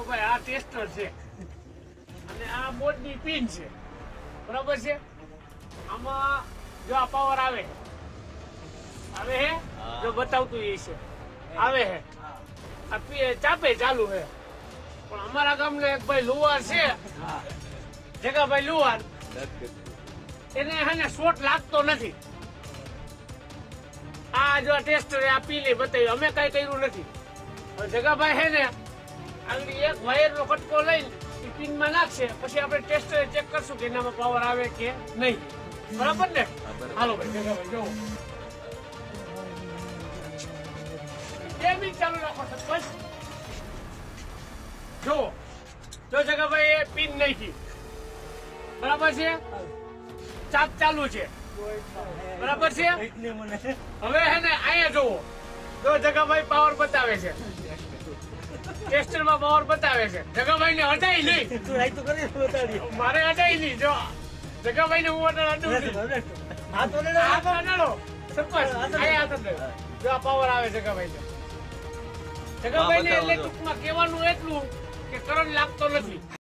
જો ભાઈ આ ટેસ્ટર છે. અને આ બોર્ડની પિન છે. બરાબર છે? આમાં જો આ પાવર આવે આવે હે. જો બતાવતું એ છે. આવે હે. આ ચાપે ચાલુ હે. પણ અમારા ગામનો એક ભાઈ લુવાર છે. જગાભાઈ લુવાર. એને હે શોટ લાગતો નથી. આ જો ટેસ્ટર આ પીલી બતાવ્યું. અમે કઈ કર્યું નથી. જગાભાઈ હે ને આગળ એક વાયરનો કટકો લઈને એ પિનમાં નાખશે. પછી આપણે ટેસ્ટ ચેક કરશું કે એનામાં પાવર આવે કે નહીં. બરાબર ને? હાલો ભાઈ ચાલુ રાખો સરપંચ. જુઓ. જો જગાભાઈ એ પિન નાખી. બરાબર છે? ચાપ ચાલુ છે. બરાબર છે? હવે હે ને અહીંયા જોવો જો જગાભાઈ પાવર બતાવે છે. ટેસ્ટરમાં પાવર બતાવે છે. જગાભાઈ ને હટાઈ નહીં મારે હટાઈ નહીં જો. જગાભાઈ ને હું અડાડ અડું નહીં. તો અડાડો સરપંચ આ અડાડો. જો આ પાવર આવે જગાભાઈ ને જગાભાઈ ને એટલે ટૂંકમાં કહેવાનું એટલું કે કરંટ લાગતો નથી.